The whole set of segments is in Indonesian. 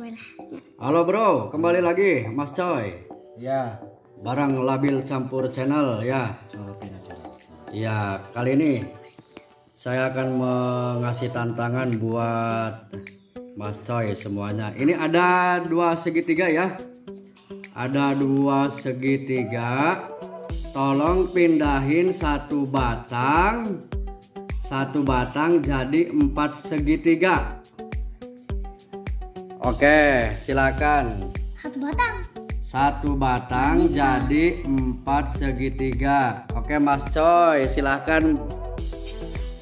boleh. Halo bro, kembali lagi Mas Coy. Ya, Barang Labil Campur Channel ya. Ya, kali ini saya akan mengasih tantangan buat Mas Coy semuanya. Ini ada dua segitiga ya. Ada dua segitiga. Tolong pindahin satu batang. Satu batang jadi empat segitiga. Oke, silakan. Satu batang. Satu batang jadi empat segitiga. Oke Mas Coy, silahkan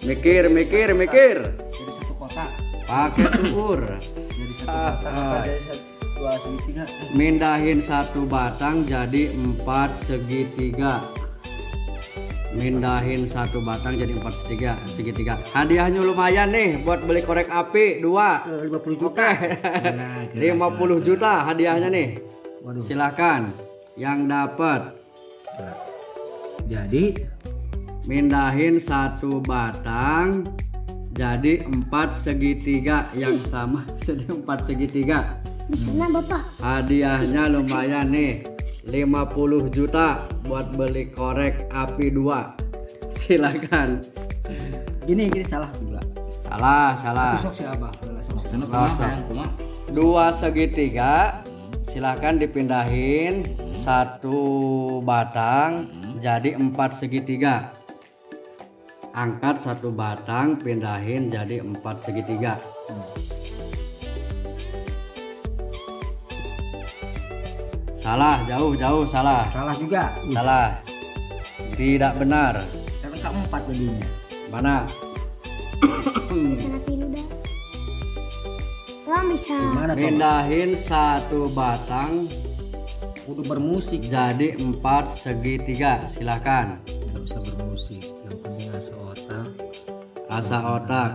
mikir, mikir, mikir. Jadi satu kotak. Pakai tuur. Jadi satu Ah, kotak. ah. Jadi satu, dua segitiga. Mindahin satu batang jadi empat segitiga. Mindahin satu batang jadi empat segitiga. Segitiga. Hadiahnya lumayan nih buat beli korek api dua. Eh, 50 juta. Oke. Nah, kira-kira. 50 juta hadiahnya nih. Waduh. Silahkan yang dapat Jadi mindahin satu batang jadi empat segitiga yang sama jadi empat segitiga Di sana bapak. hadiahnya lumayan nih 50 juta buat beli korek api dua. Silakan. Gini gini salah juga. salah salah. Sok si Abah. Sok si Sok, sok. dua segitiga silahkan dipindahin satu batang jadi empat segitiga. Angkat satu batang pindahin jadi empat segitiga salah jauh jauh salah Salah juga. salah tidak benar Kan kamu empat jadinya. mana. Wah bisa. Gimana pindahin satu batang Kudu bermusik. jadi empat segitiga silakan Tidak bisa bermusik. Yang penting asa otak, asa otak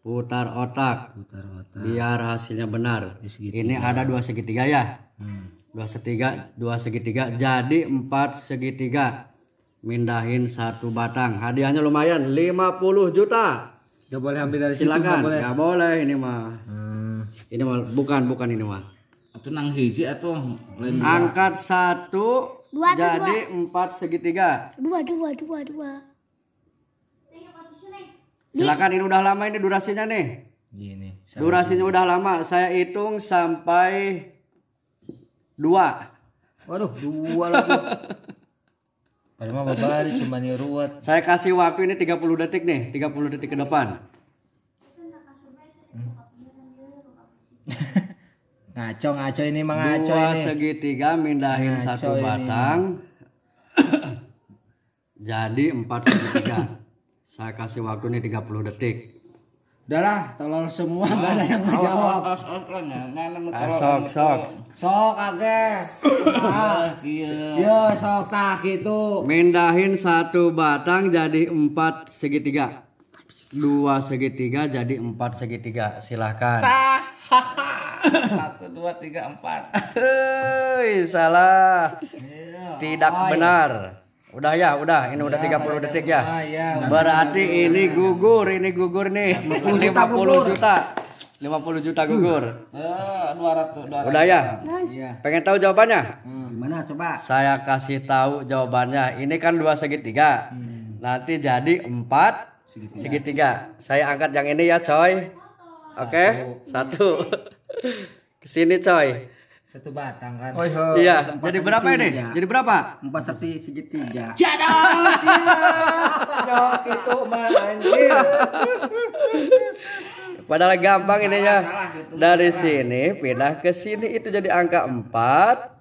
putar otak putar otak. biar hasilnya benar ini ada dua segitiga ya Hmm. Dua segitiga dua segitiga jadi empat segitiga mindahin satu batang hadiahnya lumayan 50 juta Gak boleh ambil dari situ. silakan Gak boleh. ya boleh ini mah Hmm. ini mah bukan bukan ini mah Itu nang hiji atau lain angkat satu Dua jadi empat segitiga Dua, dua, dua, dua. silakan ini udah lama ini durasinya nih Gini. Durasinya udah lama, saya hitung sampai dua. Waduh, dua lagi. Padahal mah babari cuma ruwet. Saya kasih waktu ini 30 detik nih, 30 detik ke depan. Ngaco ngaco ini mah ngaco Dua ini. segitiga mindahin Ngaco satu ini. batang. Jadi empat segitiga. Saya kasih waktu nih 30 detik. Udahlah, tolol semua gak ada yang ngejawab. Ah, sok, sok. Sok age. Yo, sok tak gitu. Mindahin satu batang jadi empat segitiga. Dua segitiga jadi empat segitiga. Silahkan. Satu, dua, tiga, empat. Hei, salah. Tidak benar. Udah ya, udah. Ini udah 30 detik ya. Ah, ya. Berarti ini gugur, ini gugur nih. 50 juta. 50 juta gugur. Eh, dua ratus, dua ratus. Udah ya? Iya. Pengen tahu jawabannya? Hmm, gimana coba? Saya kasih tahu jawabannya. Ini kan dua segitiga. Nanti jadi empat segitiga. Saya angkat yang ini ya, coy. Oke, satu. Ke sini, coy. Satu batang kan. Iya. Jadi berapa ini? Jadi berapa? Empat satu segitiga. Jok itu mah anjir. Padahal gampang ini ya. Dari sini pindah ke sini itu jadi angka 4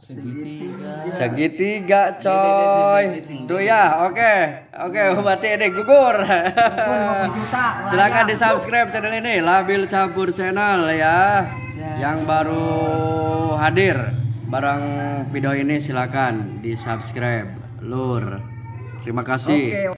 segitiga coy. Tuh ya, oke. Oke, berarti ini gugur. Silakan di subscribe channel ini Labil Campur Channel ya. Yang baru hadir barang video ini silakan di subscribe. Lur. Terima kasih.